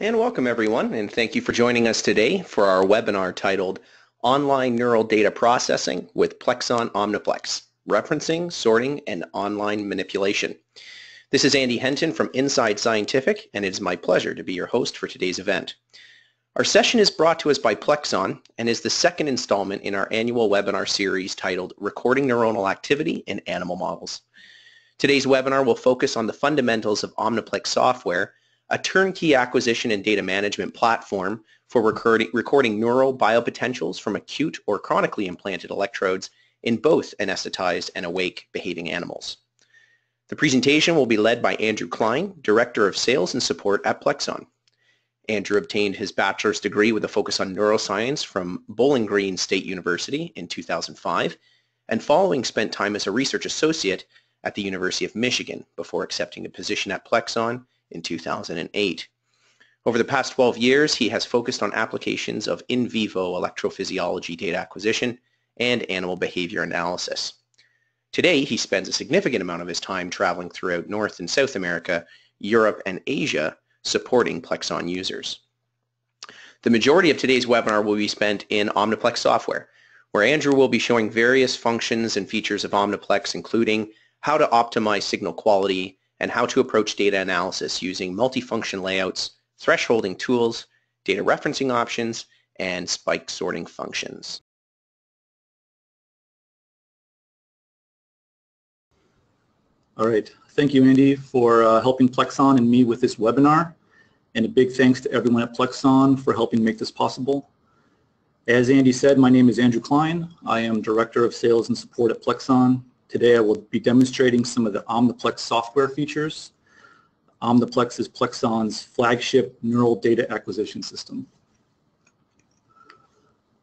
And welcome everyone, and thank you for joining us today for our webinar titled Online Neural Data Processing with Plexon Omniplex, Referencing, Sorting, and Online Manipulation. This is Andy Henton from Inside Scientific, and it is my pleasure to be your host for today's event. Our session is brought to us by Plexon and is the second installment in our annual webinar series titled Recording Neuronal Activity in Animal Models. Today's webinar will focus on the fundamentals of Omniplex software a turnkey acquisition and data management platform for recording, recording neural biopotentials from acute or chronically implanted electrodes in both anesthetized and awake behaving animals. The presentation will be led by Andrew Klein, Director of Sales and Support at Plexon. Andrew obtained his bachelor's degree with a focus on neuroscience from Bowling Green State University in 2005, and following spent time as a research associate at the University of Michigan before accepting a position at Plexon in 2008. Over the past 12 years, he has focused on applications of in vivo electrophysiology data acquisition and animal behavior analysis. Today, he spends a significant amount of his time traveling throughout North and South America, Europe, and Asia supporting Plexon users. The majority of today's webinar will be spent in Omniplex software, where Andrew will be showing various functions and features of Omniplex, including how to optimize signal quality, and how to approach data analysis using multifunction layouts, thresholding tools, data referencing options, and spike sorting functions. All right. Thank you, Andy, for uh, helping Plexon and me with this webinar. And a big thanks to everyone at Plexon for helping make this possible. As Andy said, my name is Andrew Klein. I am Director of Sales and Support at Plexon. Today I will be demonstrating some of the Omniplex software features. Omniplex is Plexon's flagship neural data acquisition system.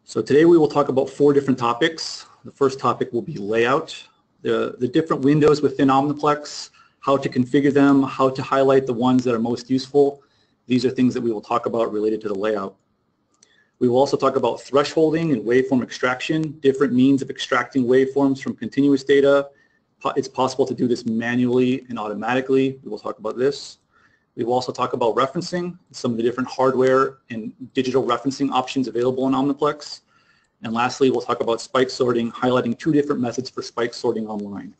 So today we will talk about four different topics. The first topic will be layout, the, the different windows within Omniplex, how to configure them, how to highlight the ones that are most useful. These are things that we will talk about related to the layout. We will also talk about thresholding and waveform extraction, different means of extracting waveforms from continuous data. It's possible to do this manually and automatically. We will talk about this. We will also talk about referencing, some of the different hardware and digital referencing options available in Omniplex. And lastly, we'll talk about spike sorting, highlighting two different methods for spike sorting online.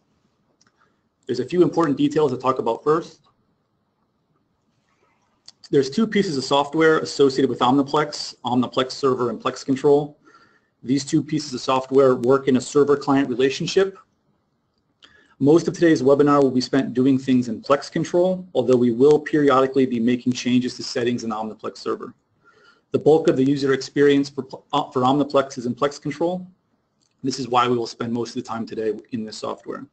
There's a few important details to talk about first there's two pieces of software associated with Omniplex, Omniplex Server and Plex Control. These two pieces of software work in a server-client relationship. Most of today's webinar will be spent doing things in Plex Control, although we will periodically be making changes to settings in Omniplex Server. The bulk of the user experience for, uh, for Omniplex is in Plex Control. This is why we will spend most of the time today in this software.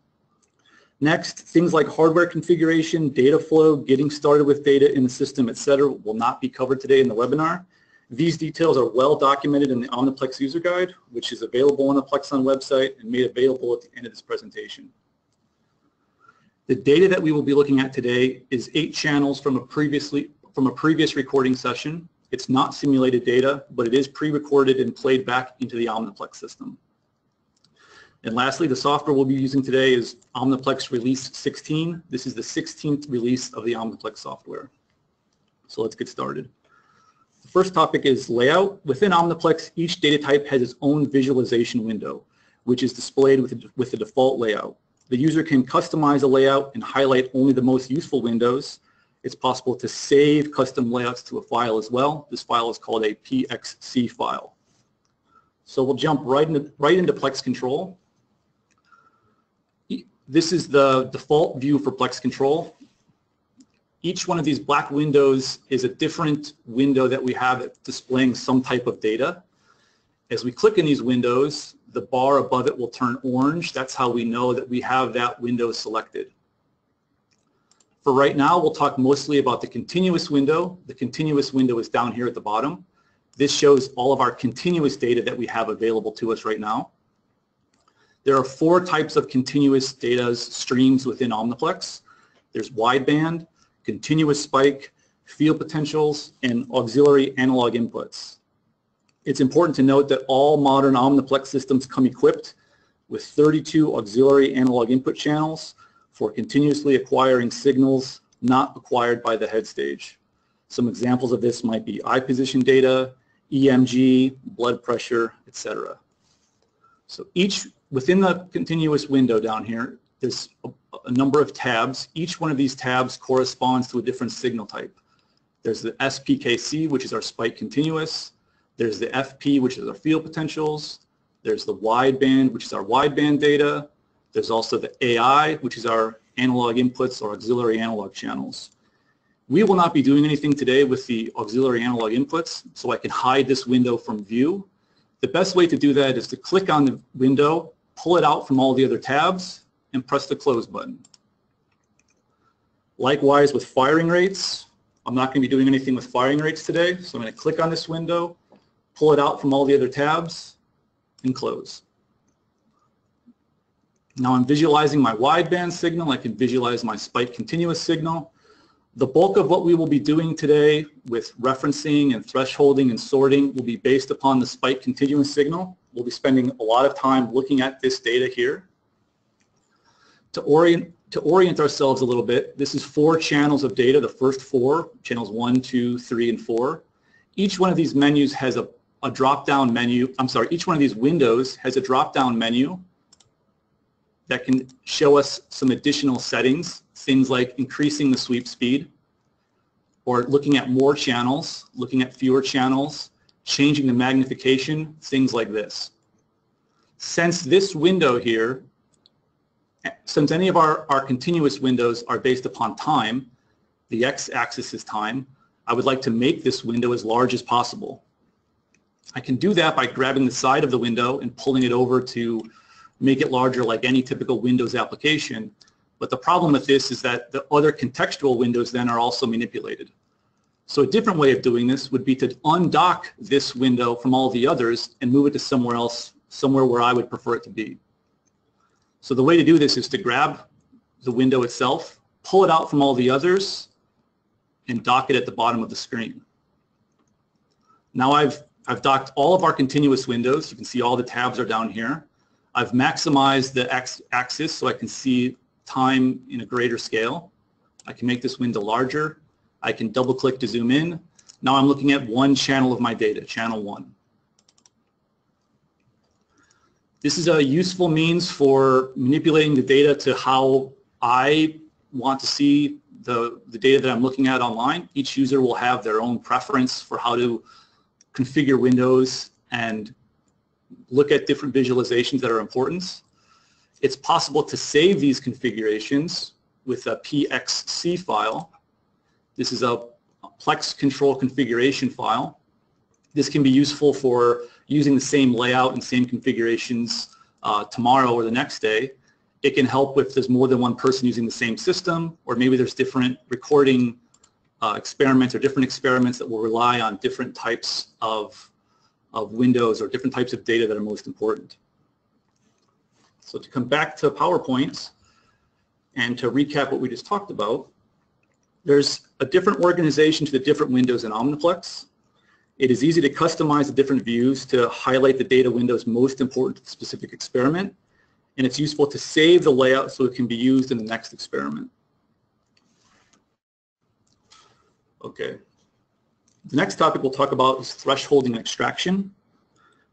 Next, things like hardware configuration, data flow, getting started with data in the system, etc., will not be covered today in the webinar. These details are well documented in the Omniplex user guide, which is available on the Plexon website and made available at the end of this presentation. The data that we will be looking at today is eight channels from a previously from a previous recording session. It's not simulated data, but it is pre-recorded and played back into the Omniplex system. And lastly, the software we'll be using today is Omniplex Release 16. This is the 16th release of the Omniplex software. So let's get started. The first topic is layout. Within Omniplex, each data type has its own visualization window, which is displayed with, with the default layout. The user can customize a layout and highlight only the most useful windows. It's possible to save custom layouts to a file as well. This file is called a PXC file. So we'll jump right into, right into Plex Control. This is the default view for Plex Control. Each one of these black windows is a different window that we have displaying some type of data. As we click in these windows, the bar above it will turn orange. That's how we know that we have that window selected. For right now, we'll talk mostly about the continuous window. The continuous window is down here at the bottom. This shows all of our continuous data that we have available to us right now. There are four types of continuous data streams within Omniplex. There's wideband, continuous spike, field potentials, and auxiliary analog inputs. It's important to note that all modern Omniplex systems come equipped with 32 auxiliary analog input channels for continuously acquiring signals not acquired by the head stage. Some examples of this might be eye position data, EMG, blood pressure, etc. So each, within the continuous window down here, there's a, a number of tabs. Each one of these tabs corresponds to a different signal type. There's the SPKC, which is our spike continuous. There's the FP, which is our field potentials. There's the wideband, which is our wideband data. There's also the AI, which is our analog inputs or auxiliary analog channels. We will not be doing anything today with the auxiliary analog inputs, so I can hide this window from view. The best way to do that is to click on the window, pull it out from all the other tabs, and press the close button. Likewise with firing rates, I'm not going to be doing anything with firing rates today, so I'm going to click on this window, pull it out from all the other tabs, and close. Now I'm visualizing my wideband signal. I can visualize my spike continuous signal. The bulk of what we will be doing today with referencing and thresholding and sorting will be based upon the spike continuous signal. We'll be spending a lot of time looking at this data here. To orient, to orient ourselves a little bit, this is four channels of data, the first four, channels one, two, three, and four. Each one of these menus has a, a drop-down menu, I'm sorry, each one of these windows has a drop-down menu that can show us some additional settings, things like increasing the sweep speed, or looking at more channels, looking at fewer channels, changing the magnification, things like this. Since this window here, since any of our, our continuous windows are based upon time, the x-axis is time, I would like to make this window as large as possible. I can do that by grabbing the side of the window and pulling it over to make it larger like any typical Windows application. But the problem with this is that the other contextual windows then are also manipulated. So a different way of doing this would be to undock this window from all the others and move it to somewhere else, somewhere where I would prefer it to be. So the way to do this is to grab the window itself, pull it out from all the others, and dock it at the bottom of the screen. Now I've, I've docked all of our continuous windows. You can see all the tabs are down here. I've maximized the x-axis so I can see time in a greater scale. I can make this window larger. I can double click to zoom in. Now I'm looking at one channel of my data, channel one. This is a useful means for manipulating the data to how I want to see the, the data that I'm looking at online. Each user will have their own preference for how to configure windows and look at different visualizations that are important. It's possible to save these configurations with a PXC file. This is a Plex control configuration file. This can be useful for using the same layout and same configurations uh, tomorrow or the next day. It can help if there's more than one person using the same system, or maybe there's different recording uh, experiments or different experiments that will rely on different types of of windows or different types of data that are most important. So to come back to PowerPoint and to recap what we just talked about, there's a different organization to the different windows in Omniplex. It is easy to customize the different views to highlight the data windows most important to the specific experiment, and it's useful to save the layout so it can be used in the next experiment. Okay, the next topic we'll talk about is thresholding and extraction.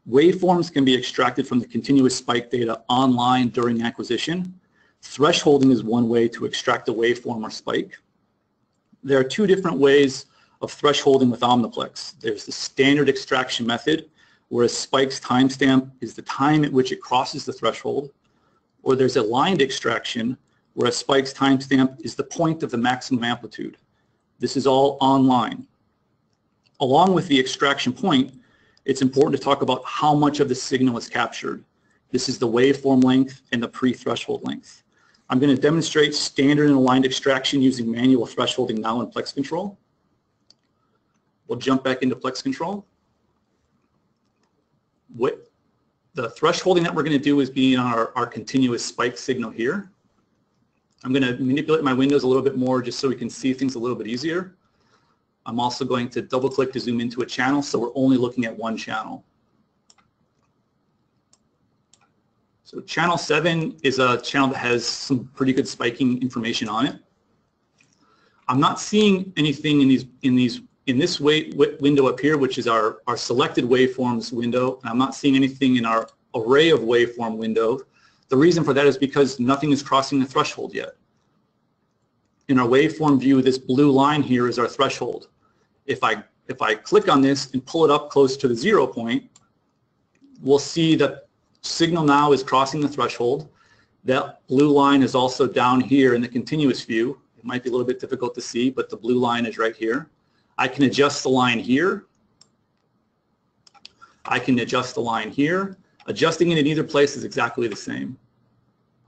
Waveforms can be extracted from the continuous spike data online during acquisition. Thresholding is one way to extract a waveform or spike. There are two different ways of thresholding with Omniplex. There's the standard extraction method, where a spike's timestamp is the time at which it crosses the threshold, or there's aligned extraction, where a spike's timestamp is the point of the maximum amplitude. This is all online along with the extraction point, it's important to talk about how much of the signal is captured. This is the waveform length and the pre-threshold length. I'm going to demonstrate standard and aligned extraction using manual thresholding now in Plex Control. We'll jump back into Plex Control. What the thresholding that we're going to do is be on our, our continuous spike signal here. I'm going to manipulate my windows a little bit more just so we can see things a little bit easier. I'm also going to double click to zoom into a channel so we're only looking at one channel. So channel 7 is a channel that has some pretty good spiking information on it. I'm not seeing anything in these in these in this way, window up here, which is our, our selected waveforms window. I'm not seeing anything in our array of waveform window. The reason for that is because nothing is crossing the threshold yet. In our waveform view, this blue line here is our threshold. If I, if I click on this and pull it up close to the zero point, we'll see that signal now is crossing the threshold. That blue line is also down here in the continuous view. It might be a little bit difficult to see, but the blue line is right here. I can adjust the line here. I can adjust the line here. Adjusting it in either place is exactly the same.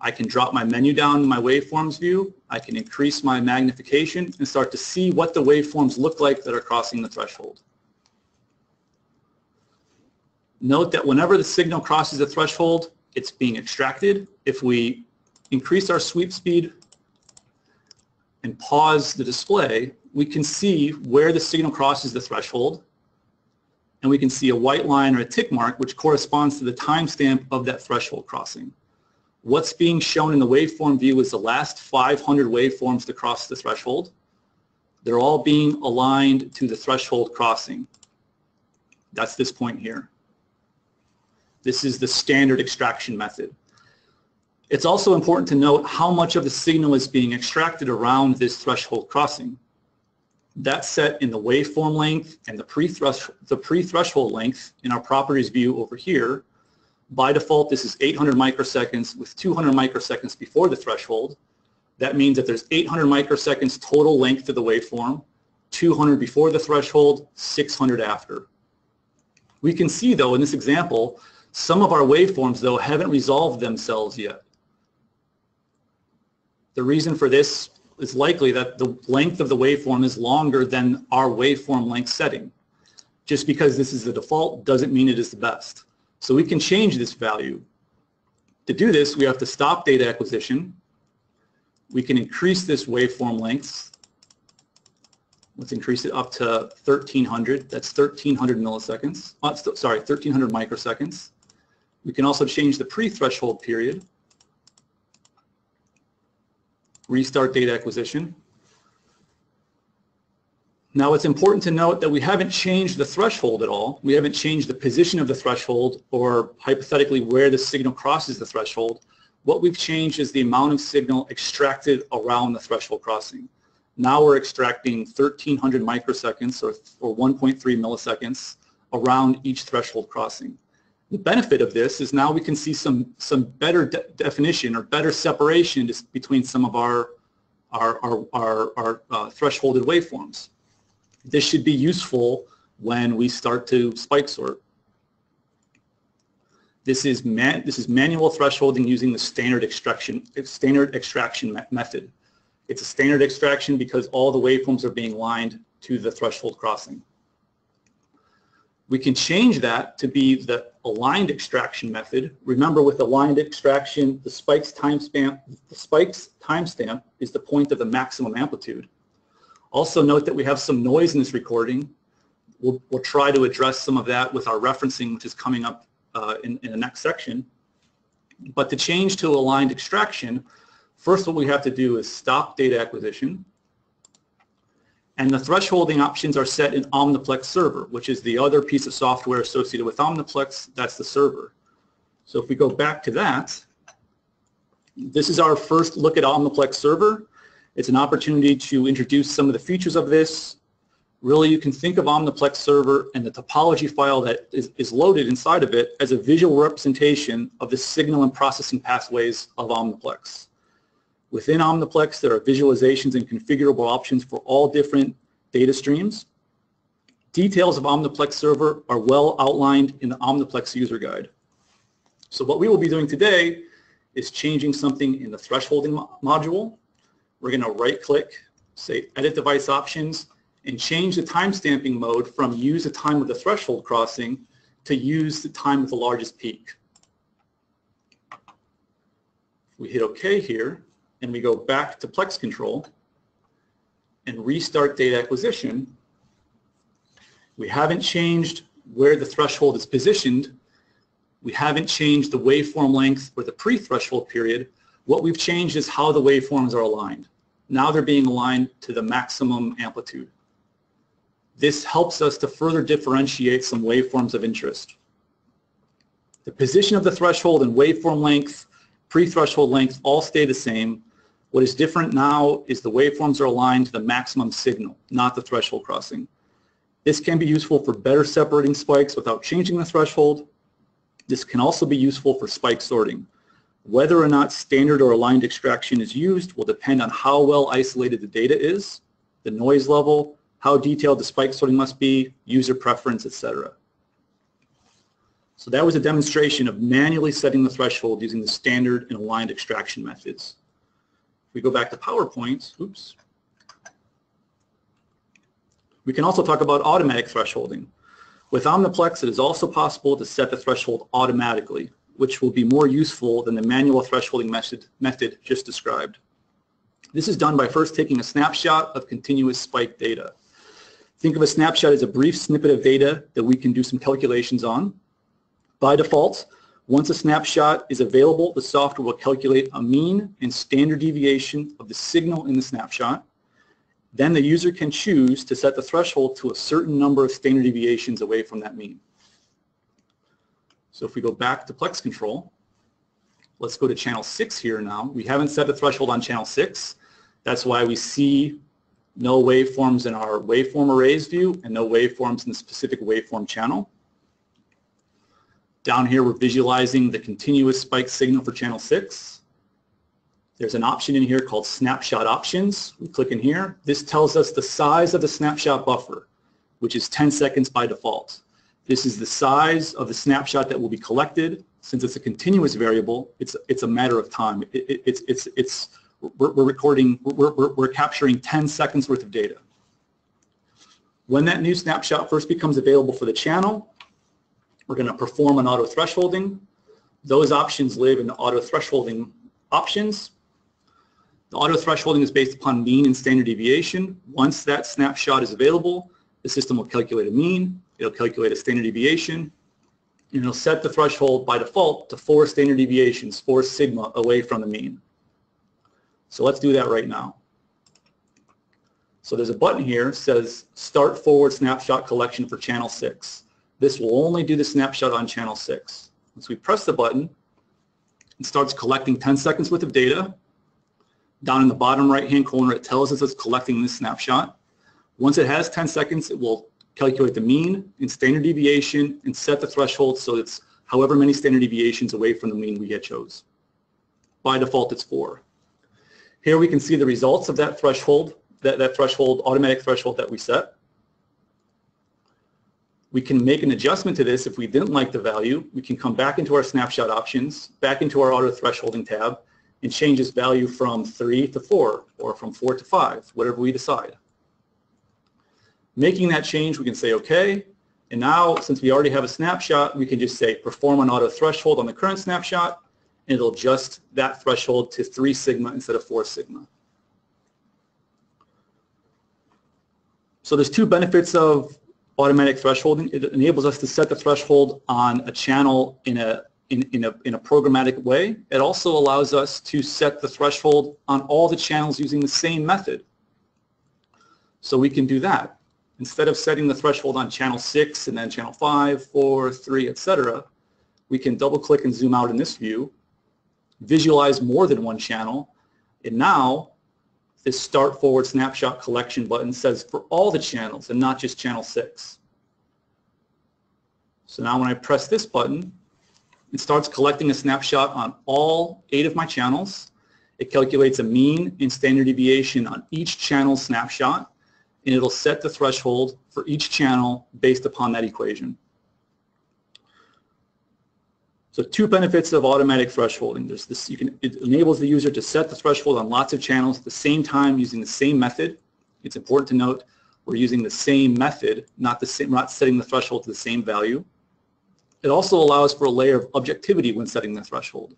I can drop my menu down in my waveforms view. I can increase my magnification and start to see what the waveforms look like that are crossing the threshold. Note that whenever the signal crosses the threshold, it's being extracted. If we increase our sweep speed and pause the display, we can see where the signal crosses the threshold and we can see a white line or a tick mark which corresponds to the timestamp of that threshold crossing. What's being shown in the waveform view is the last 500 waveforms to cross the threshold. They're all being aligned to the threshold crossing. That's this point here. This is the standard extraction method. It's also important to note how much of the signal is being extracted around this threshold crossing. That's set in the waveform length and the pre-threshold the pre-threshold length in our properties view over here. By default, this is 800 microseconds with 200 microseconds before the threshold. That means that there's 800 microseconds total length to the waveform, 200 before the threshold, 600 after. We can see, though, in this example, some of our waveforms, though, haven't resolved themselves yet. The reason for this is likely that the length of the waveform is longer than our waveform length setting. Just because this is the default doesn't mean it is the best. So we can change this value. To do this, we have to stop data acquisition. We can increase this waveform length. Let's increase it up to 1300. That's 1300 milliseconds. Oh, sorry, 1300 microseconds. We can also change the pre-threshold period restart data acquisition. Now it's important to note that we haven't changed the threshold at all. We haven't changed the position of the threshold or hypothetically where the signal crosses the threshold. What we've changed is the amount of signal extracted around the threshold crossing. Now we're extracting 1300 microseconds or, or 1.3 milliseconds around each threshold crossing. The benefit of this is now we can see some, some better de definition or better separation between some of our, our, our, our, our uh, thresholded waveforms. This should be useful when we start to spike sort. This is, man, this is manual thresholding using the standard extraction, standard extraction me method. It's a standard extraction because all the waveforms are being lined to the threshold crossing. We can change that to be the aligned extraction method. Remember with aligned extraction, the spikes timestamp, the spikes timestamp is the point of the maximum amplitude. Also note that we have some noise in this recording. We'll, we'll try to address some of that with our referencing, which is coming up uh, in, in the next section. But to change to aligned extraction, first what we have to do is stop data acquisition. And the thresholding options are set in Omniplex Server, which is the other piece of software associated with Omniplex. That's the server. So if we go back to that, this is our first look at Omniplex Server. It's an opportunity to introduce some of the features of this. Really, you can think of Omniplex Server and the topology file that is, is loaded inside of it as a visual representation of the signal and processing pathways of Omniplex. Within Omniplex, there are visualizations and configurable options for all different data streams. Details of Omniplex server are well outlined in the Omniplex user guide. So what we will be doing today is changing something in the thresholding mo module. We're going to right click, say edit device options, and change the timestamping mode from use the time of the threshold crossing to use the time of the largest peak. We hit OK here and we go back to Plex control and restart data acquisition, we haven't changed where the threshold is positioned. We haven't changed the waveform length or the pre-threshold period. What we've changed is how the waveforms are aligned. Now they're being aligned to the maximum amplitude. This helps us to further differentiate some waveforms of interest. The position of the threshold and waveform length, pre-threshold length all stay the same. What is different now is the waveforms are aligned to the maximum signal, not the threshold crossing. This can be useful for better separating spikes without changing the threshold. This can also be useful for spike sorting. Whether or not standard or aligned extraction is used will depend on how well isolated the data is, the noise level, how detailed the spike sorting must be, user preference, etc. So that was a demonstration of manually setting the threshold using the standard and aligned extraction methods. If we go back to PowerPoint, oops, we can also talk about automatic thresholding. With Omniplex, it is also possible to set the threshold automatically, which will be more useful than the manual thresholding method, method just described. This is done by first taking a snapshot of continuous spike data. Think of a snapshot as a brief snippet of data that we can do some calculations on. By default, once a snapshot is available, the software will calculate a mean and standard deviation of the signal in the snapshot. Then the user can choose to set the threshold to a certain number of standard deviations away from that mean. So if we go back to Plex control, let's go to channel 6 here now. We haven't set the threshold on channel 6. That's why we see no waveforms in our waveform arrays view and no waveforms in the specific waveform channel. Down here, we're visualizing the continuous spike signal for channel 6. There's an option in here called snapshot options. We click in here. This tells us the size of the snapshot buffer, which is 10 seconds by default. This is the size of the snapshot that will be collected. Since it's a continuous variable, it's, it's a matter of time. It, it, it's, it's, it's, we're, we're recording, we're, we're, we're capturing 10 seconds worth of data. When that new snapshot first becomes available for the channel, we're going to perform an auto thresholding. Those options live in the auto thresholding options. The auto thresholding is based upon mean and standard deviation. Once that snapshot is available, the system will calculate a mean, it'll calculate a standard deviation, and it'll set the threshold by default to four standard deviations, four sigma away from the mean. So let's do that right now. So there's a button here that says start forward snapshot collection for channel 6. This will only do the snapshot on channel 6. Once we press the button, it starts collecting 10 seconds worth of data. Down in the bottom right-hand corner, it tells us it's collecting this snapshot. Once it has 10 seconds, it will calculate the mean and standard deviation and set the threshold so it's however many standard deviations away from the mean we had chose. By default, it's 4. Here we can see the results of that threshold, that, that threshold, automatic threshold that we set. We can make an adjustment to this if we didn't like the value. We can come back into our snapshot options, back into our auto thresholding tab, and change this value from 3 to 4 or from 4 to 5, whatever we decide. Making that change, we can say OK. And now, since we already have a snapshot, we can just say perform an auto threshold on the current snapshot, and it'll adjust that threshold to 3 sigma instead of 4 sigma. So there's two benefits of automatic thresholding. It enables us to set the threshold on a channel in a, in, in, a, in a programmatic way. It also allows us to set the threshold on all the channels using the same method. So we can do that. Instead of setting the threshold on channel 6 and then channel 5, 4, 3, etc., we can double click and zoom out in this view, visualize more than one channel, and now this start forward snapshot collection button says for all the channels and not just channel 6. So now when I press this button, it starts collecting a snapshot on all eight of my channels. It calculates a mean and standard deviation on each channel snapshot, and it'll set the threshold for each channel based upon that equation. So two benefits of automatic thresholding. There's this, you can, it enables the user to set the threshold on lots of channels at the same time using the same method. It's important to note we're using the same method, not the same, not setting the threshold to the same value. It also allows for a layer of objectivity when setting the threshold.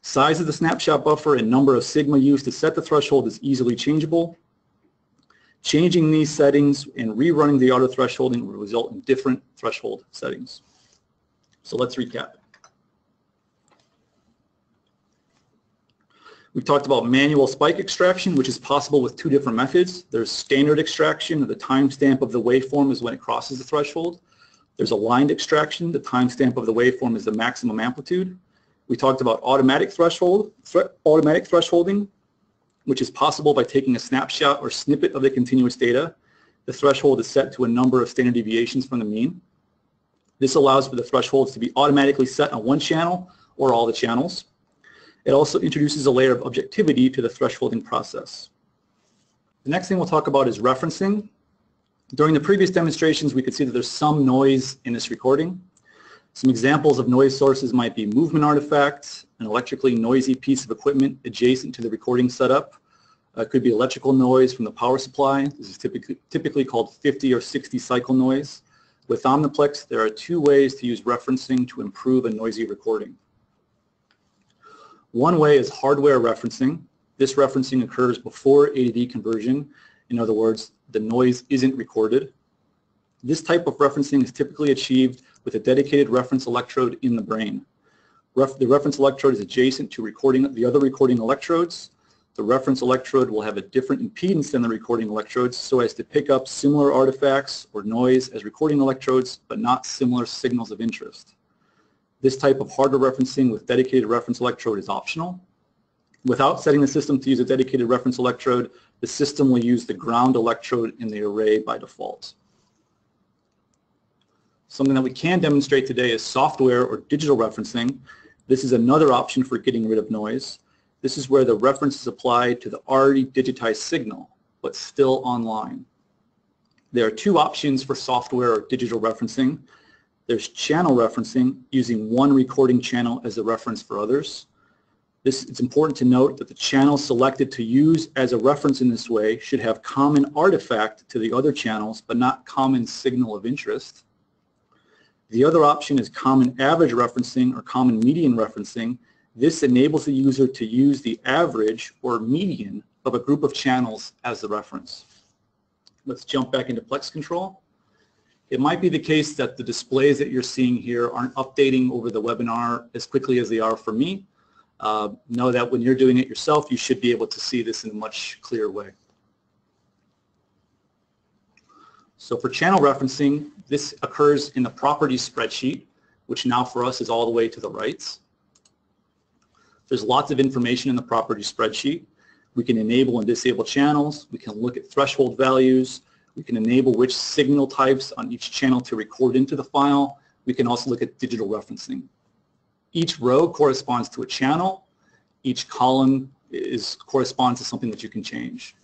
Size of the snapshot buffer and number of sigma used to set the threshold is easily changeable. Changing these settings and rerunning the auto thresholding will result in different threshold settings. So let's recap. We've talked about manual spike extraction, which is possible with two different methods. There's standard extraction, the timestamp of the waveform is when it crosses the threshold. There's aligned extraction, the timestamp of the waveform is the maximum amplitude. We talked about automatic threshold, automatic thresholding, which is possible by taking a snapshot or snippet of the continuous data. The threshold is set to a number of standard deviations from the mean. This allows for the thresholds to be automatically set on one channel or all the channels. It also introduces a layer of objectivity to the thresholding process. The next thing we'll talk about is referencing. During the previous demonstrations, we could see that there's some noise in this recording. Some examples of noise sources might be movement artifacts, an electrically noisy piece of equipment adjacent to the recording setup. Uh, it could be electrical noise from the power supply. This is typically, typically called 50 or 60 cycle noise. With Omniplex, there are two ways to use referencing to improve a noisy recording. One way is hardware referencing. This referencing occurs before A to D conversion. In other words, the noise isn't recorded. This type of referencing is typically achieved with a dedicated reference electrode in the brain. Ref the reference electrode is adjacent to recording the other recording electrodes. The reference electrode will have a different impedance than the recording electrodes so as to pick up similar artifacts or noise as recording electrodes, but not similar signals of interest. This type of hardware referencing with dedicated reference electrode is optional. Without setting the system to use a dedicated reference electrode, the system will use the ground electrode in the array by default. Something that we can demonstrate today is software or digital referencing. This is another option for getting rid of noise. This is where the reference is applied to the already digitized signal, but still online. There are two options for software or digital referencing. There's channel referencing, using one recording channel as a reference for others. This, it's important to note that the channel selected to use as a reference in this way should have common artifact to the other channels, but not common signal of interest. The other option is common average referencing or common median referencing. This enables the user to use the average or median of a group of channels as the reference. Let's jump back into Plex control. It might be the case that the displays that you're seeing here aren't updating over the webinar as quickly as they are for me. Uh, know that when you're doing it yourself, you should be able to see this in a much clearer way. So for channel referencing, this occurs in the properties spreadsheet, which now for us is all the way to the right. There's lots of information in the properties spreadsheet. We can enable and disable channels. We can look at threshold values. We can enable which signal types on each channel to record into the file. We can also look at digital referencing. Each row corresponds to a channel. Each column is corresponds to something that you can change.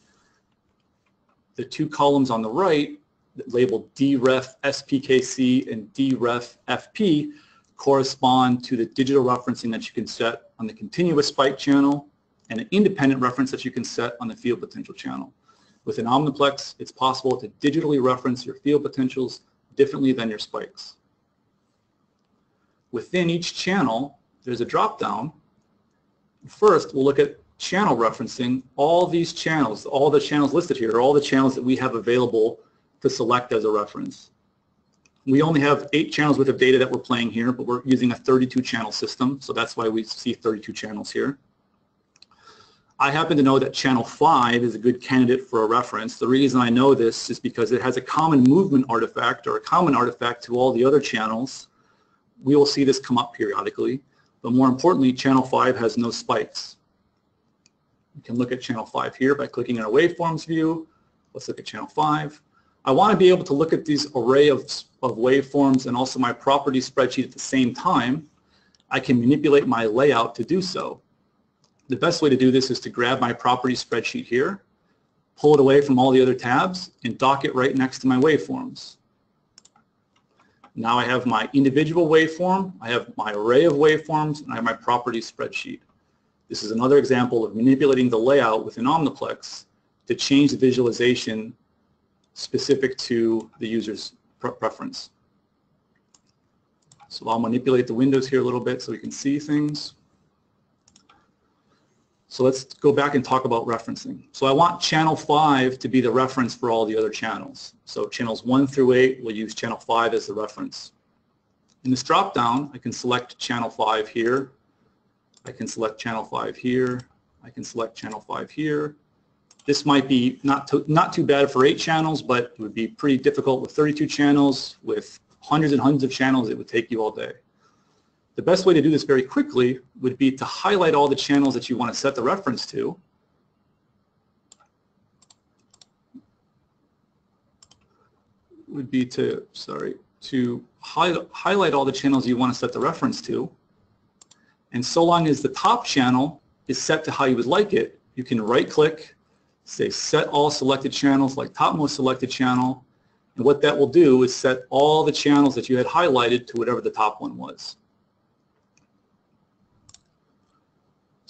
The two columns on the right labeled DREF SPKC and DREF FP correspond to the digital referencing that you can set on the continuous spike channel and an independent reference that you can set on the field potential channel. With an Omniplex, it's possible to digitally reference your field potentials differently than your spikes. Within each channel, there's a drop-down. First, we'll look at channel referencing. All these channels, all the channels listed here, are all the channels that we have available to select as a reference. We only have eight channels worth of data that we're playing here, but we're using a 32 channel system, so that's why we see 32 channels here. I happen to know that channel 5 is a good candidate for a reference. The reason I know this is because it has a common movement artifact or a common artifact to all the other channels. We will see this come up periodically, but more importantly, channel 5 has no spikes. You can look at channel 5 here by clicking on a waveforms view. Let's look at channel 5. I want to be able to look at these array of, of waveforms and also my property spreadsheet at the same time. I can manipulate my layout to do so. The best way to do this is to grab my property spreadsheet here, pull it away from all the other tabs, and dock it right next to my waveforms. Now I have my individual waveform, I have my array of waveforms, and I have my property spreadsheet. This is another example of manipulating the layout within Omniplex to change the visualization specific to the user's preference. So I'll manipulate the windows here a little bit so we can see things. So let's go back and talk about referencing. So I want channel 5 to be the reference for all the other channels. So channels 1 through 8 will use channel 5 as the reference. In this drop-down, I can select channel 5 here. I can select channel 5 here. I can select channel 5 here. This might be not, to, not too bad for eight channels, but it would be pretty difficult with 32 channels. With hundreds and hundreds of channels, it would take you all day. The best way to do this very quickly would be to highlight all the channels that you want to set the reference to. Would be to, sorry, to hi highlight all the channels you want to set the reference to. And so long as the top channel is set to how you would like it, you can right click, say set all selected channels like topmost selected channel. And what that will do is set all the channels that you had highlighted to whatever the top one was.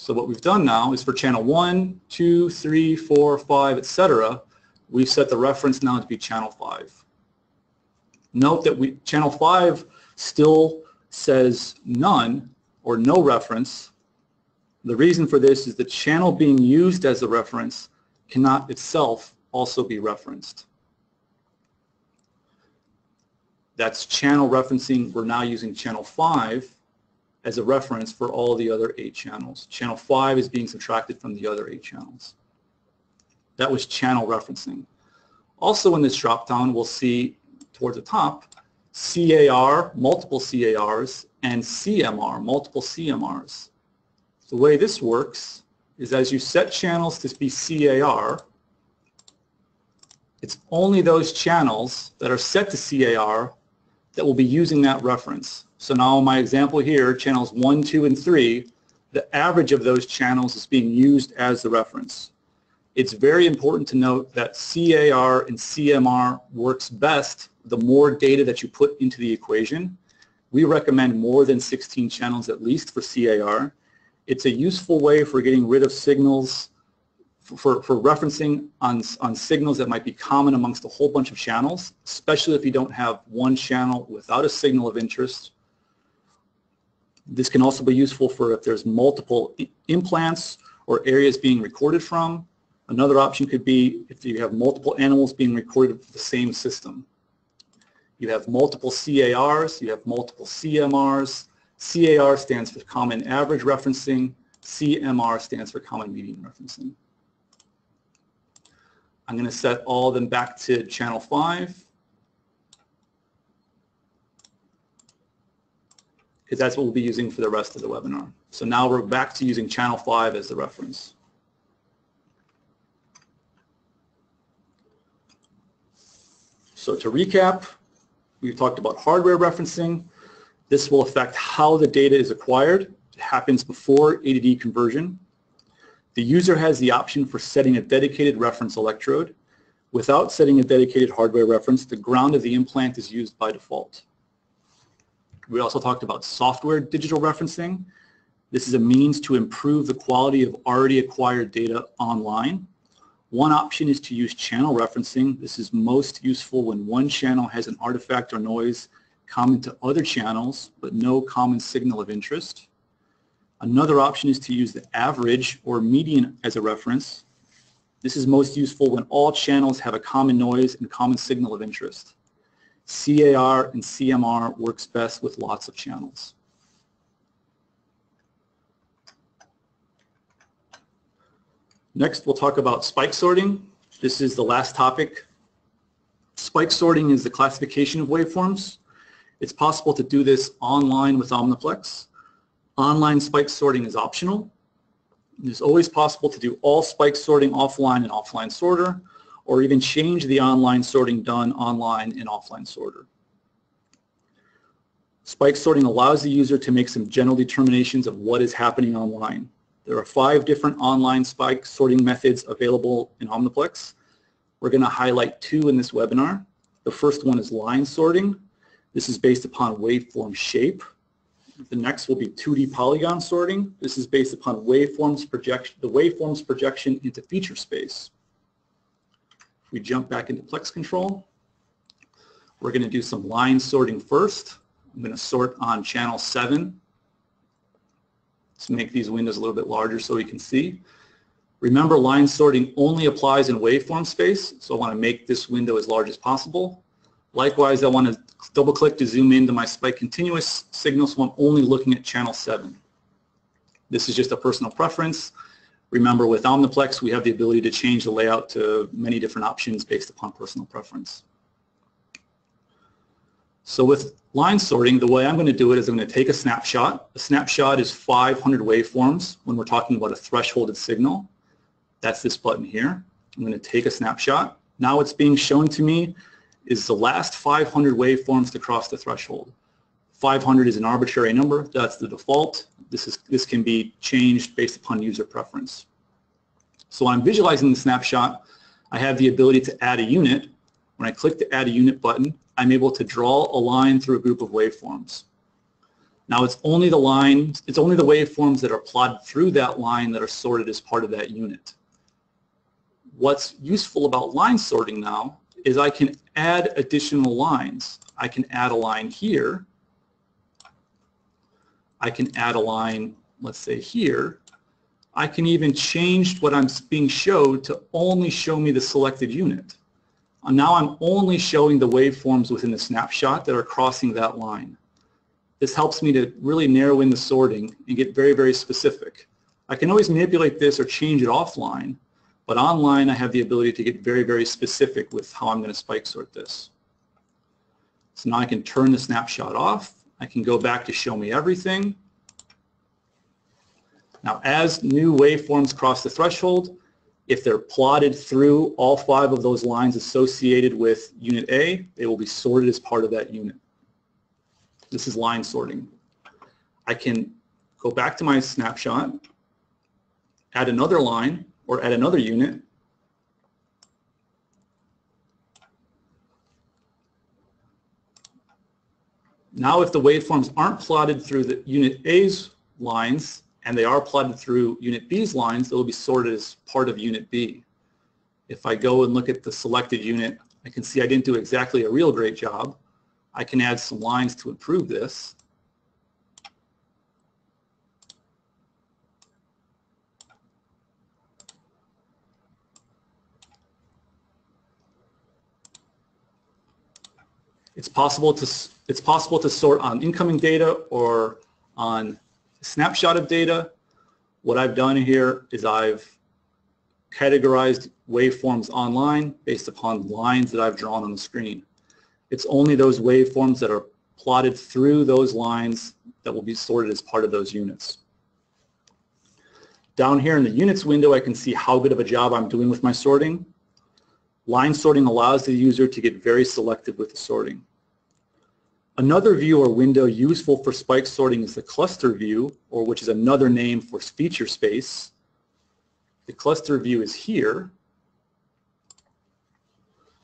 So what we've done now is for channel 1, 2, 3, 4, 5, etc., we've set the reference now to be channel 5. Note that we, channel 5 still says none or no reference. The reason for this is the channel being used as a reference cannot itself also be referenced. That's channel referencing. We're now using channel 5 as a reference for all the other eight channels. Channel 5 is being subtracted from the other eight channels. That was channel referencing. Also in this dropdown, we'll see towards the top CAR, multiple CARs, and CMR, multiple CMRs. The way this works is as you set channels to be CAR, it's only those channels that are set to CAR that will be using that reference. So now my example here, channels 1, 2, and 3, the average of those channels is being used as the reference. It's very important to note that CAR and CMR works best the more data that you put into the equation. We recommend more than 16 channels at least for CAR. It's a useful way for getting rid of signals, for, for referencing on, on signals that might be common amongst a whole bunch of channels, especially if you don't have one channel without a signal of interest this can also be useful for if there's multiple implants or areas being recorded from. Another option could be if you have multiple animals being recorded with the same system. You have multiple CARs, you have multiple CMRs. CAR stands for Common Average Referencing. CMR stands for Common Median Referencing. I'm going to set all of them back to channel 5. Because that's what we'll be using for the rest of the webinar. So now we're back to using channel 5 as the reference. So to recap, we've talked about hardware referencing. This will affect how the data is acquired. It happens before A to D conversion. The user has the option for setting a dedicated reference electrode. Without setting a dedicated hardware reference, the ground of the implant is used by default. We also talked about software digital referencing. This is a means to improve the quality of already acquired data online. One option is to use channel referencing. This is most useful when one channel has an artifact or noise common to other channels, but no common signal of interest. Another option is to use the average or median as a reference. This is most useful when all channels have a common noise and common signal of interest. CAR and CMR works best with lots of channels. Next, we'll talk about spike sorting. This is the last topic. Spike sorting is the classification of waveforms. It's possible to do this online with Omniplex. Online spike sorting is optional. It's always possible to do all spike sorting offline and offline sorter, or even change the online sorting done online in offline sorter. Spike sorting allows the user to make some general determinations of what is happening online. There are five different online spike sorting methods available in Omniplex. We're going to highlight two in this webinar. The first one is line sorting. This is based upon waveform shape. The next will be 2D polygon sorting. This is based upon waveforms projection, the waveforms projection into feature space we jump back into Plex control, we're going to do some line sorting first. I'm going to sort on channel 7. Let's make these windows a little bit larger so we can see. Remember, line sorting only applies in waveform space, so I want to make this window as large as possible. Likewise, I want to double click to zoom into my spike continuous signal, so I'm only looking at channel 7. This is just a personal preference. Remember, with Omniplex, we have the ability to change the layout to many different options based upon personal preference. So with line sorting, the way I'm going to do it is I'm going to take a snapshot. A snapshot is 500 waveforms when we're talking about a thresholded signal. That's this button here. I'm going to take a snapshot. Now what's being shown to me is the last 500 waveforms to cross the threshold. 500 is an arbitrary number. That's the default. This, is, this can be changed based upon user preference. So when I'm visualizing the snapshot, I have the ability to add a unit. When I click the Add a Unit button, I'm able to draw a line through a group of waveforms. Now it's only the line, it's only the waveforms that are plotted through that line that are sorted as part of that unit. What's useful about line sorting now is I can add additional lines. I can add a line here. I can add a line, let's say here. I can even change what I'm being showed to only show me the selected unit. And now I'm only showing the waveforms within the snapshot that are crossing that line. This helps me to really narrow in the sorting and get very, very specific. I can always manipulate this or change it offline, but online I have the ability to get very, very specific with how I'm going to spike sort this. So now I can turn the snapshot off. I can go back to show me everything. Now as new waveforms cross the threshold, if they're plotted through all five of those lines associated with unit A, they will be sorted as part of that unit. This is line sorting. I can go back to my snapshot, add another line, or add another unit, Now if the waveforms aren't plotted through the unit A's lines, and they are plotted through unit B's lines, they will be sorted as part of unit B. If I go and look at the selected unit, I can see I didn't do exactly a real great job. I can add some lines to improve this. It's possible to it's possible to sort on incoming data or on snapshot of data. What I've done here is I've categorized waveforms online based upon lines that I've drawn on the screen. It's only those waveforms that are plotted through those lines that will be sorted as part of those units. Down here in the units window, I can see how good of a job I'm doing with my sorting. Line sorting allows the user to get very selective with the sorting. Another view or window useful for spike sorting is the cluster view, or which is another name for feature space. The cluster view is here.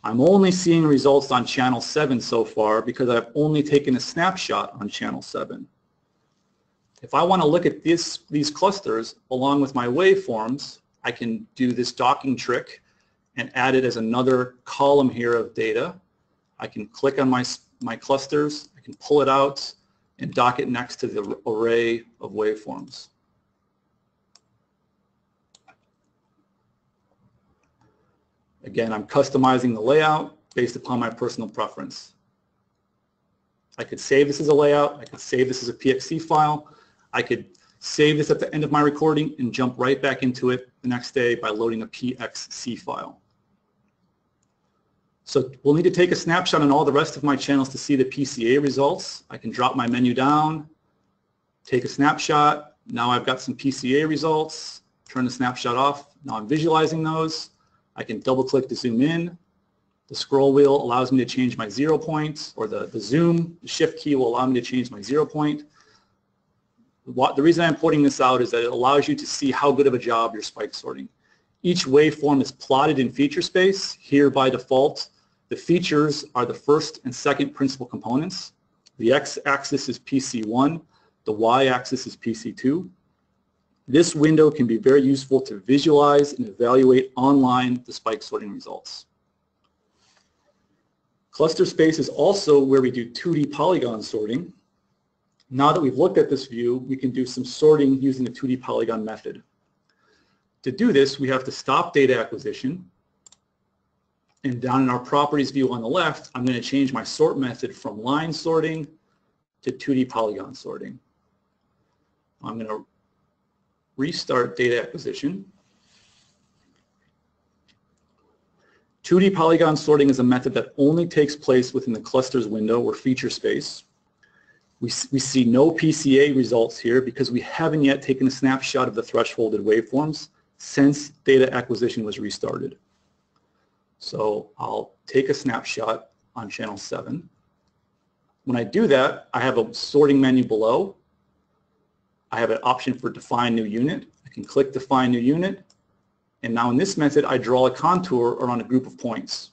I'm only seeing results on channel 7 so far because I've only taken a snapshot on channel 7. If I want to look at this, these clusters along with my waveforms, I can do this docking trick and add it as another column here of data. I can click on my my clusters. I can pull it out and dock it next to the array of waveforms. Again, I'm customizing the layout based upon my personal preference. I could save this as a layout. I could save this as a PXC file. I could save this at the end of my recording and jump right back into it the next day by loading a PXC file. So we'll need to take a snapshot on all the rest of my channels to see the PCA results. I can drop my menu down, take a snapshot. Now I've got some PCA results, turn the snapshot off. Now I'm visualizing those. I can double click to zoom in. The scroll wheel allows me to change my zero point, or the, the zoom, the shift key will allow me to change my zero point. What, the reason I'm pointing this out is that it allows you to see how good of a job you're spike sorting. Each waveform is plotted in feature space. Here by default, the features are the first and second principal components. The x-axis is PC1, the y-axis is PC2. This window can be very useful to visualize and evaluate online the spike sorting results. Cluster space is also where we do 2D polygon sorting. Now that we've looked at this view, we can do some sorting using the 2D polygon method. To do this, we have to stop data acquisition, and down in our properties view on the left, I'm going to change my sort method from line sorting to 2D polygon sorting. I'm going to restart data acquisition. 2D polygon sorting is a method that only takes place within the clusters window or feature space. We, we see no PCA results here because we haven't yet taken a snapshot of the thresholded waveforms since data acquisition was restarted. So I'll take a snapshot on channel 7. When I do that, I have a sorting menu below. I have an option for define new unit. I can click define new unit. And now in this method, I draw a contour around a group of points.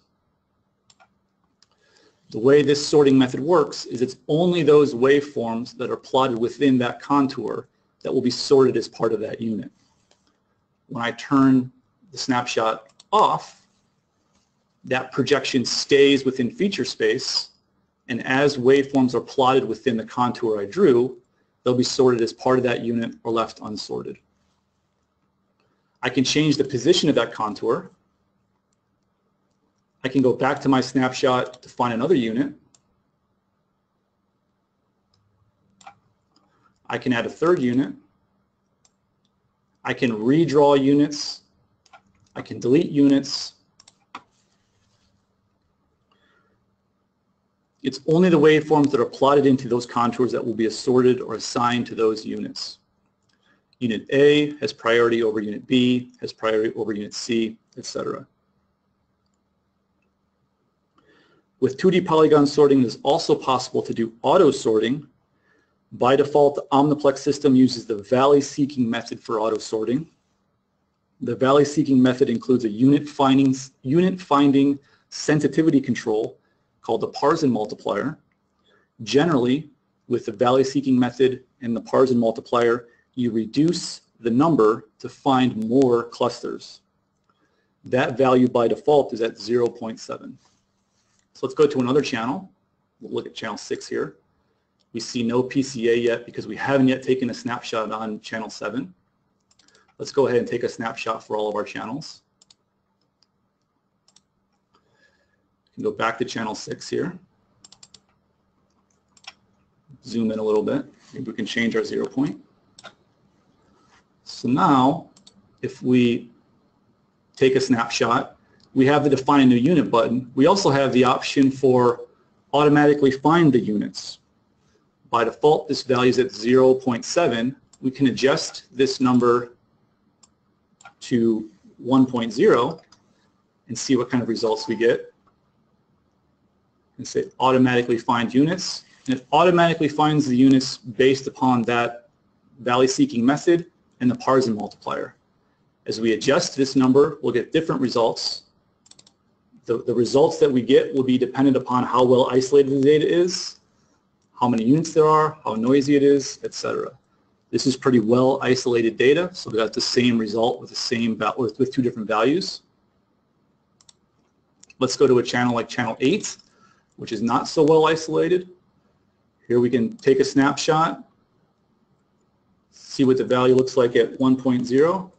The way this sorting method works is it's only those waveforms that are plotted within that contour that will be sorted as part of that unit. When I turn the snapshot off, that projection stays within feature space, and as waveforms are plotted within the contour I drew, they'll be sorted as part of that unit or left unsorted. I can change the position of that contour. I can go back to my snapshot to find another unit. I can add a third unit. I can redraw units. I can delete units. It's only the waveforms that are plotted into those contours that will be assorted or assigned to those units. Unit A has priority over Unit B, has priority over Unit C, etc. With 2D polygon sorting, it is also possible to do auto sorting. By default, the Omniplex system uses the valley seeking method for auto sorting. The valley seeking method includes a unit finding, unit finding sensitivity control called the Parzen multiplier. Generally, with the valley seeking method and the Parzen multiplier, you reduce the number to find more clusters. That value by default is at 0.7. So let's go to another channel. We'll look at channel 6 here. We see no PCA yet because we haven't yet taken a snapshot on channel 7. Let's go ahead and take a snapshot for all of our channels. Go back to channel 6 here. Zoom in a little bit. Maybe we can change our zero point. So now, if we take a snapshot, we have the define a new unit button. We also have the option for automatically find the units. By default, this value is at 0.7. We can adjust this number to 1.0 and see what kind of results we get and say automatically find units. And it automatically finds the units based upon that valley seeking method and the Parzen multiplier. As we adjust this number, we'll get different results. The, the results that we get will be dependent upon how well isolated the data is, how many units there are, how noisy it is, etc. This is pretty well isolated data, so we got the same result with the same with, with two different values. Let's go to a channel like channel 8 which is not so well isolated. Here we can take a snapshot, see what the value looks like at 1.0.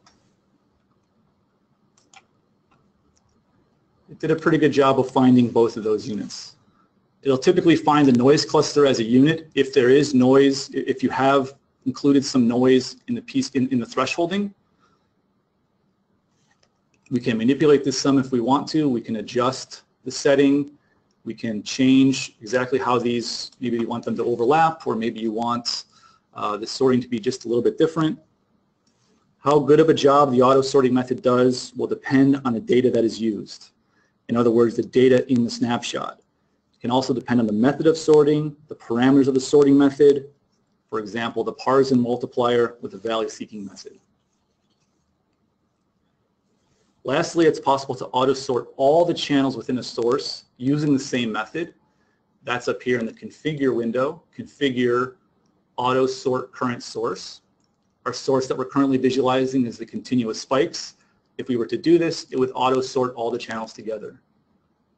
It did a pretty good job of finding both of those units. It'll typically find the noise cluster as a unit. If there is noise, if you have included some noise in the piece in, in the thresholding, we can manipulate this some if we want to. We can adjust the setting we can change exactly how these, maybe you want them to overlap or maybe you want uh, the sorting to be just a little bit different. How good of a job the auto sorting method does will depend on the data that is used. In other words, the data in the snapshot. It can also depend on the method of sorting, the parameters of the sorting method, for example, the Parzen multiplier with the valley seeking method. Lastly, it's possible to auto-sort all the channels within a source using the same method. That's up here in the configure window, configure auto-sort current source. Our source that we're currently visualizing is the continuous spikes. If we were to do this, it would auto-sort all the channels together.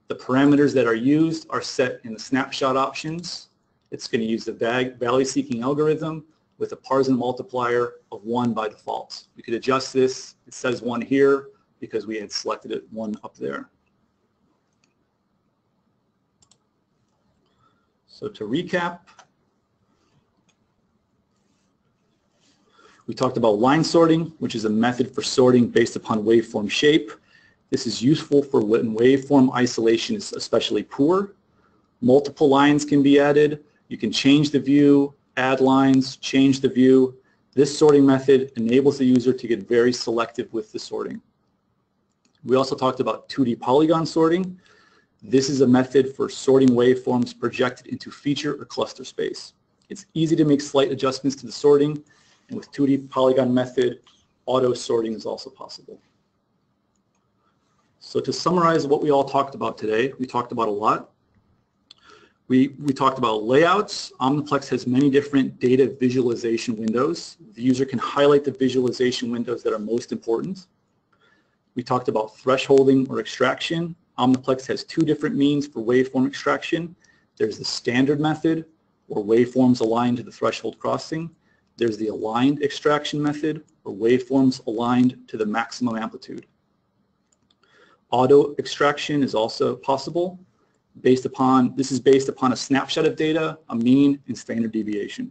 The parameters that are used are set in the snapshot options. It's going to use the valley seeking algorithm with a Parzen multiplier of 1 by default. We could adjust this. It says 1 here because we had selected it one up there. So to recap, we talked about line sorting, which is a method for sorting based upon waveform shape. This is useful for when waveform isolation is especially poor. Multiple lines can be added. You can change the view, add lines, change the view. This sorting method enables the user to get very selective with the sorting. We also talked about 2D polygon sorting. This is a method for sorting waveforms projected into feature or cluster space. It's easy to make slight adjustments to the sorting, and with 2D polygon method, auto sorting is also possible. So to summarize what we all talked about today, we talked about a lot. We, we talked about layouts. Omniplex has many different data visualization windows. The user can highlight the visualization windows that are most important. We talked about thresholding or extraction. Omniplex has two different means for waveform extraction. There's the standard method, where waveforms align to the threshold crossing. There's the aligned extraction method, where waveforms aligned to the maximum amplitude. Auto extraction is also possible based upon, this is based upon a snapshot of data, a mean, and standard deviation.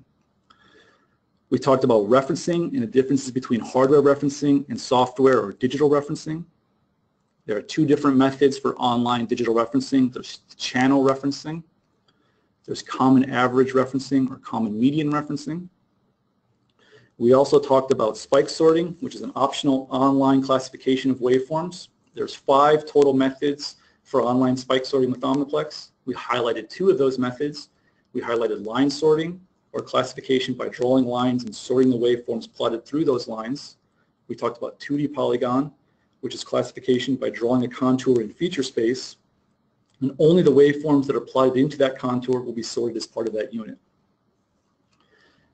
We talked about referencing and the differences between hardware referencing and software or digital referencing. There are two different methods for online digital referencing. There's channel referencing. There's common average referencing or common median referencing. We also talked about spike sorting, which is an optional online classification of waveforms. There's five total methods for online spike sorting with Omniplex. We highlighted two of those methods. We highlighted line sorting, or classification by drawing lines and sorting the waveforms plotted through those lines. We talked about 2D polygon, which is classification by drawing a contour in feature space, and only the waveforms that are plotted into that contour will be sorted as part of that unit.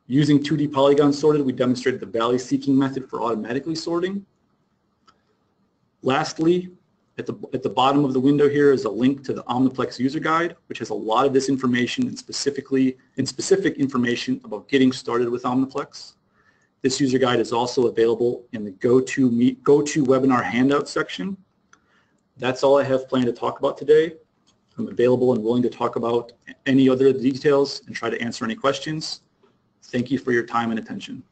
Using 2D polygon sorted, we demonstrated the valley seeking method for automatically sorting. Lastly, at the, at the bottom of the window here is a link to the Omniplex user guide, which has a lot of this information and specifically and specific information about getting started with Omniplex. This user guide is also available in the Go to, meet, Go to handout section. That's all I have planned to talk about today. I'm available and willing to talk about any other details and try to answer any questions. Thank you for your time and attention.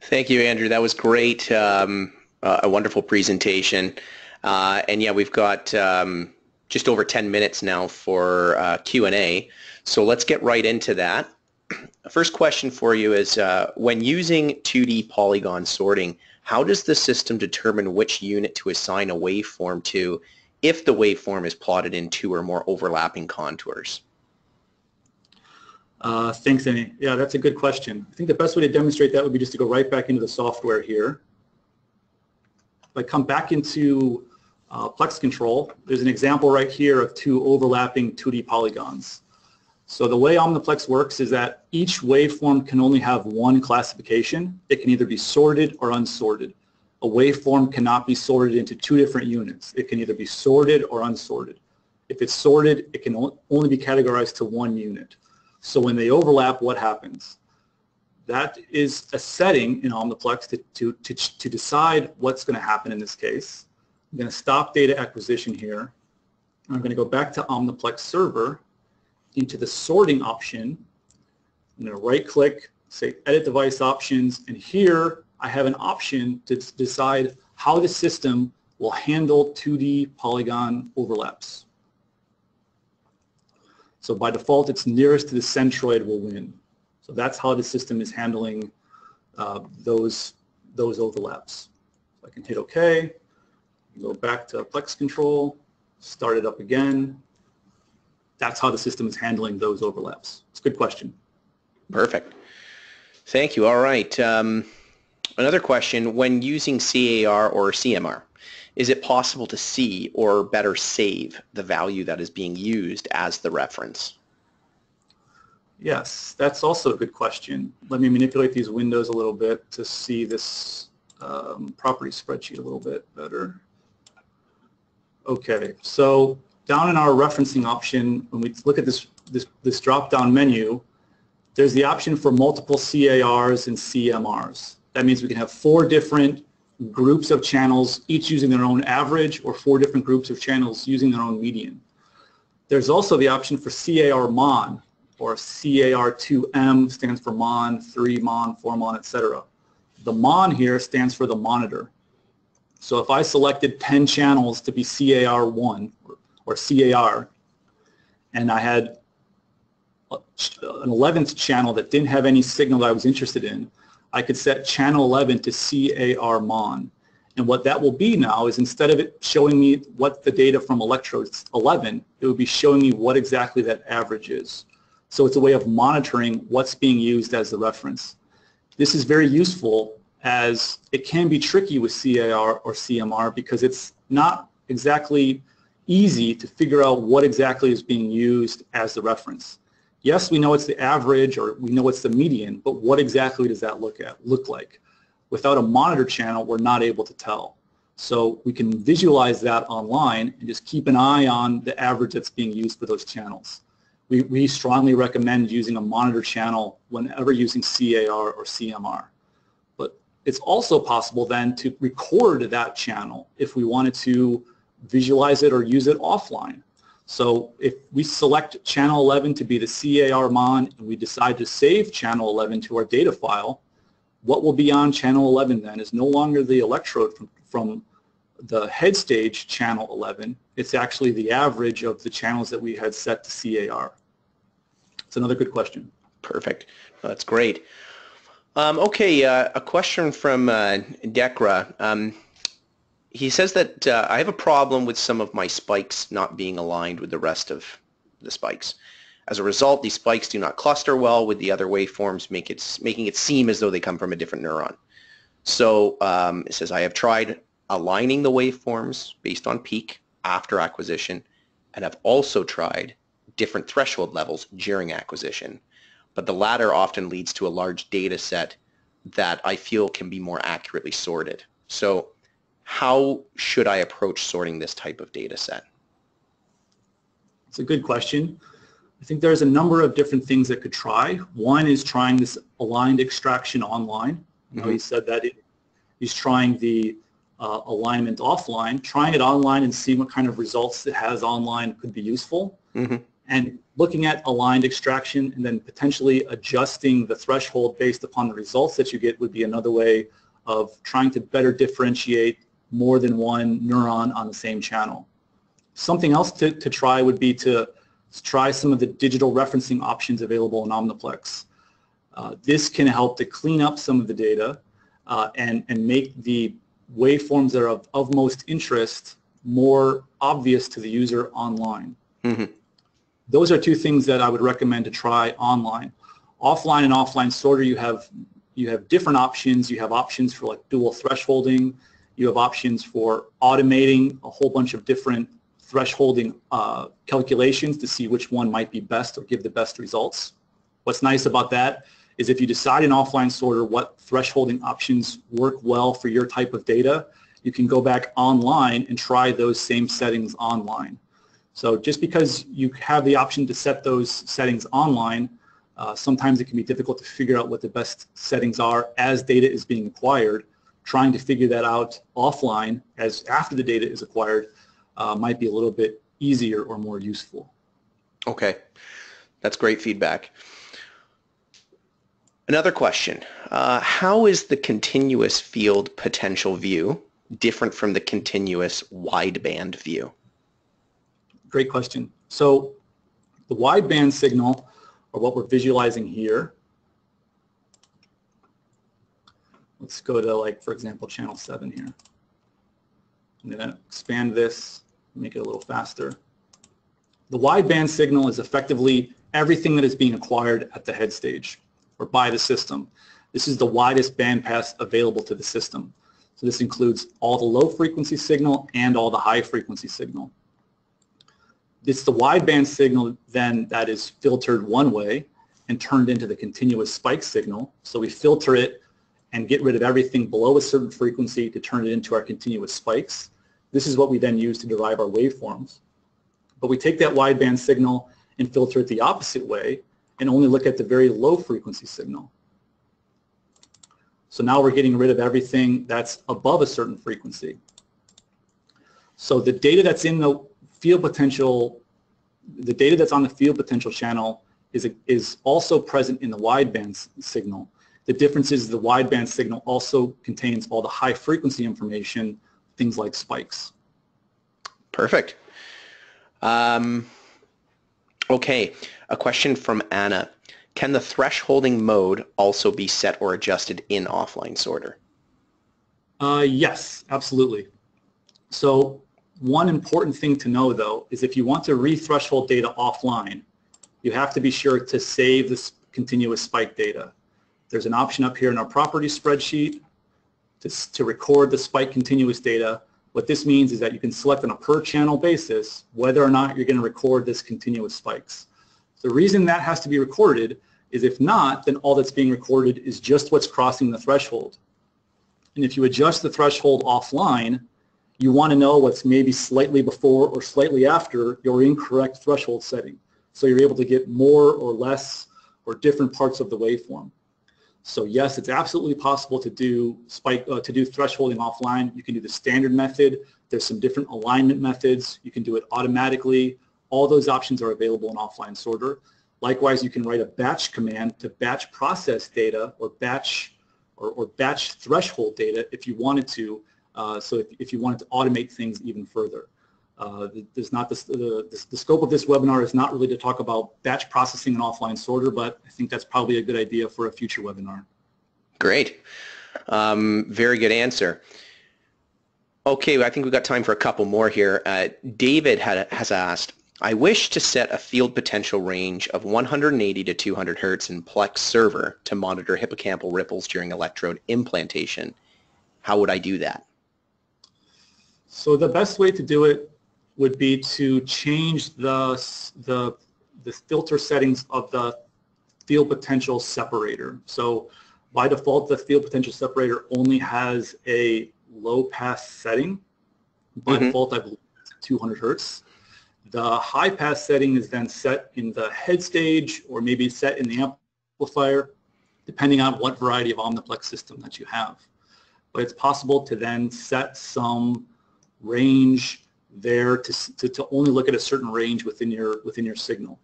Thank you, Andrew. That was great. Um, uh, a wonderful presentation. Uh, and yeah, we've got um, just over 10 minutes now for uh, Q&A. So let's get right into that. First question for you is, uh, when using 2D polygon sorting, how does the system determine which unit to assign a waveform to if the waveform is plotted in two or more overlapping contours? Uh, thanks, Annie. Yeah, that's a good question. I think the best way to demonstrate that would be just to go right back into the software here. If I come back into uh, Plex Control, there's an example right here of two overlapping 2D polygons. So the way Omniplex works is that each waveform can only have one classification. It can either be sorted or unsorted. A waveform cannot be sorted into two different units. It can either be sorted or unsorted. If it's sorted, it can only be categorized to one unit. So when they overlap, what happens? That is a setting in Omniplex to, to, to, to decide what's going to happen in this case. I'm going to stop data acquisition here. I'm going to go back to Omniplex server into the sorting option. I'm going to right click, say edit device options, and here I have an option to decide how the system will handle 2D polygon overlaps. So by default, it's nearest to the centroid will win. So that's how the system is handling uh, those, those overlaps. I can hit OK. Go back to Plex control, start it up again. That's how the system is handling those overlaps. It's a good question. Perfect. Thank you. All right. Um, another question, when using CAR or CMR, is it possible to see or better save the value that is being used as the reference? Yes, that's also a good question. Let me manipulate these windows a little bit to see this um, property spreadsheet a little bit better. Okay, so down in our referencing option, when we look at this, this, this drop-down menu, there's the option for multiple CARs and CMRs. That means we can have four different groups of channels, each using their own average, or four different groups of channels using their own median. There's also the option for CAR MON, or CAR2M stands for MON, 3 MON, 4 MON, etc. The MON here stands for the monitor. So if I selected 10 channels to be CAR1 or CAR, and I had an 11th channel that didn't have any signal that I was interested in, I could set channel 11 to CAR MON. And what that will be now is instead of it showing me what the data from electrode 11, it would be showing me what exactly that average is. So it's a way of monitoring what's being used as the reference. This is very useful as it can be tricky with CAR or CMR because it's not exactly easy to figure out what exactly is being used as the reference. Yes, we know it's the average or we know it's the median, but what exactly does that look at look like? Without a monitor channel, we're not able to tell. So we can visualize that online and just keep an eye on the average that's being used for those channels. We, we strongly recommend using a monitor channel whenever using CAR or CMR. But it's also possible then to record that channel if we wanted to visualize it or use it offline. So if we select channel 11 to be the CAR MON and we decide to save channel 11 to our data file, what will be on channel 11 then is no longer the electrode from, from the head stage channel 11. It's actually the average of the channels that we had set to CAR. It's another good question. Perfect. That's great. Um, okay, uh, a question from uh. Um, he says that uh, I have a problem with some of my spikes not being aligned with the rest of the spikes. As a result, these spikes do not cluster well with the other waveforms, make it, making it seem as though they come from a different neuron. So um, it says, I have tried aligning the waveforms based on peak after acquisition, and I've also tried different threshold levels during acquisition. But the latter often leads to a large data set that I feel can be more accurately sorted. So how should I approach sorting this type of data set? It's a good question. I think there's a number of different things that could try. One is trying this aligned extraction online. You know, mm-hmm. he said that it, he's trying the uh, alignment offline. Trying it online and seeing what kind of results it has online could be useful. Mm-hmm. And looking at aligned extraction and then potentially adjusting the threshold based upon the results that you get would be another way of trying to better differentiate more than one neuron on the same channel. Something else to, to try would be to try some of the digital referencing options available in Omniplex. Uh, this can help to clean up some of the data uh, and, and make the waveforms that are of, of most interest more obvious to the user online. Mm-hmm. Those are two things that I would recommend to try online. Offline and offline sorter, you have you have different options. You have options for like dual thresholding, you have options for automating a whole bunch of different thresholding uh, calculations to see which one might be best or give the best results. What's nice about that is if you decide in offline sorter what thresholding options work well for your type of data, you can go back online and try those same settings online. So just because you have the option to set those settings online, uh, sometimes it can be difficult to figure out what the best settings are as data is being acquired trying to figure that out offline as after the data is acquired uh, might be a little bit easier or more useful. Okay, that's great feedback. Another question, uh, how is the continuous field potential view different from the continuous wideband view? Great question. So the wideband signal, or what we're visualizing here, Let's go to like, for example, channel 7 here. I'm going to expand this, make it a little faster. The wideband signal is effectively everything that is being acquired at the head stage or by the system. This is the widest bandpass available to the system. So this includes all the low frequency signal and all the high frequency signal. It's the wideband signal then that is filtered one way and turned into the continuous spike signal. So we filter it and get rid of everything below a certain frequency to turn it into our continuous spikes. This is what we then use to derive our waveforms. But we take that wideband signal and filter it the opposite way and only look at the very low frequency signal. So now we're getting rid of everything that's above a certain frequency. So the data that's in the field potential, the data that's on the field potential channel is, is also present in the wideband signal. The difference is the wideband signal also contains all the high frequency information things like spikes. Perfect. Um, okay, a question from Anna. Can the thresholding mode also be set or adjusted in offline sorter? Uh, yes, absolutely. So one important thing to know though is if you want to re-threshold data offline, you have to be sure to save this continuous spike data. There's an option up here in our property spreadsheet to, to record the spike continuous data. What this means is that you can select on a per channel basis whether or not you're going to record this continuous spikes. The reason that has to be recorded is if not, then all that's being recorded is just what's crossing the threshold. And if you adjust the threshold offline, you want to know what's maybe slightly before or slightly after your incorrect threshold setting. So you're able to get more or less or different parts of the waveform. So yes, it's absolutely possible to do spike uh, to do thresholding offline. You can do the standard method. There's some different alignment methods. You can do it automatically. All those options are available in offline sorter. Likewise, you can write a batch command to batch process data or batch or, or batch threshold data if you wanted to. Uh, so if, if you wanted to automate things even further. Uh, there's not this, the, the, the, scope of this webinar is not really to talk about batch processing and offline sorter, but I think that's probably a good idea for a future webinar. Great. Um, very good answer. Okay, I think we've got time for a couple more here. Uh, David had, has asked, I wish to set a field potential range of 180 to 200 hertz in Plex server to monitor hippocampal ripples during electrode implantation. How would I do that? So the best way to do it would be to change the, the, the filter settings of the field potential separator. So by default, the field potential separator only has a low pass setting. By mm-hmm. default, I believe it's 200 hertz. The high pass setting is then set in the head stage or maybe set in the amplifier, depending on what variety of Omniplex system that you have. But it's possible to then set some range there to, to, to only look at a certain range within your, within your signal.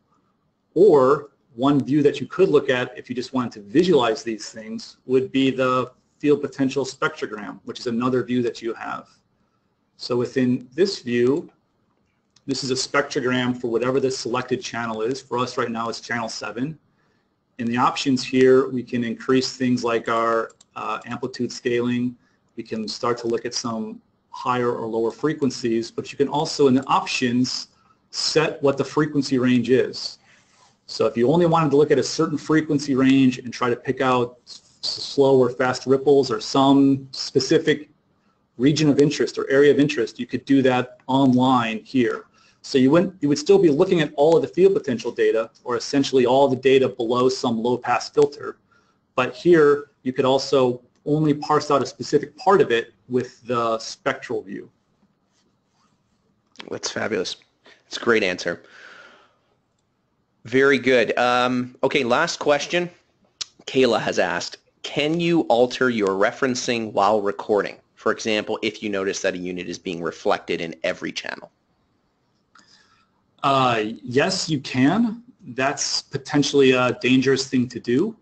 Or one view that you could look at if you just wanted to visualize these things would be the field potential spectrogram, which is another view that you have. So within this view, this is a spectrogram for whatever the selected channel is. For us right now, it's channel 7. In the options here, we can increase things like our uh, amplitude scaling. We can start to look at some higher or lower frequencies, but you can also in the options set what the frequency range is. So if you only wanted to look at a certain frequency range and try to pick out slow or fast ripples or some specific region of interest or area of interest, you could do that online here. So you, wouldn't, you would still be looking at all of the field potential data or essentially all the data below some low pass filter. But here you could also only parse out a specific part of it with the spectral view. That's fabulous. It's a great answer. Very good. Um, okay, last question. Kayla has asked, can you alter your referencing while recording? For example, if you notice that a unit is being reflected in every channel. Uh, yes, you can. That's potentially a dangerous thing to do.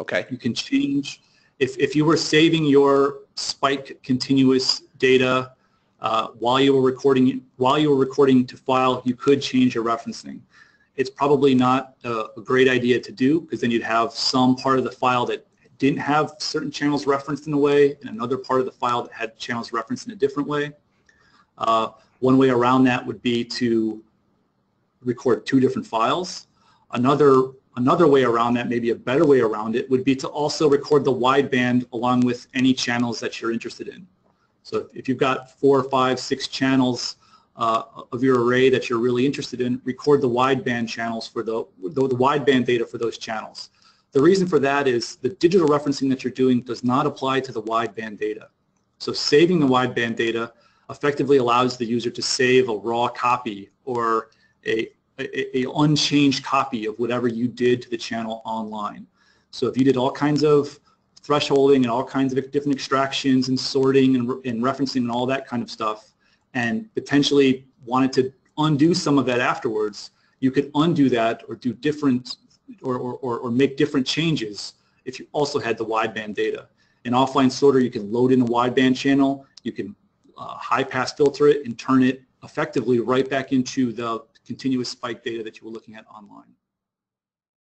Okay. You can change if, if you were saving your spike continuous data uh, while you were recording while you were recording to file, you could change your referencing. It's probably not a, a great idea to do because then you'd have some part of the file that didn't have certain channels referenced in a way and another part of the file that had channels referenced in a different way. Uh, one way around that would be to record two different files. Another Another way around that, maybe a better way around it, would be to also record the wideband along with any channels that you're interested in. So if you've got four, five, six channels uh, of your array that you're really interested in, record the wideband channels for the, the, the wideband data for those channels. The reason for that is the digital referencing that you're doing does not apply to the wideband data. So saving the wideband data effectively allows the user to save a raw copy or a, a, unchanged copy of whatever you did to the channel online. So if you did all kinds of thresholding and all kinds of different extractions and sorting and, and referencing and all that kind of stuff and potentially wanted to undo some of that afterwards, you could undo that or do different or, or, or make different changes if you also had the wideband data. In offline sorter, you can load in a wideband channel, you can uh, high pass filter it and turn it effectively right back into the continuous spike data that you were looking at online.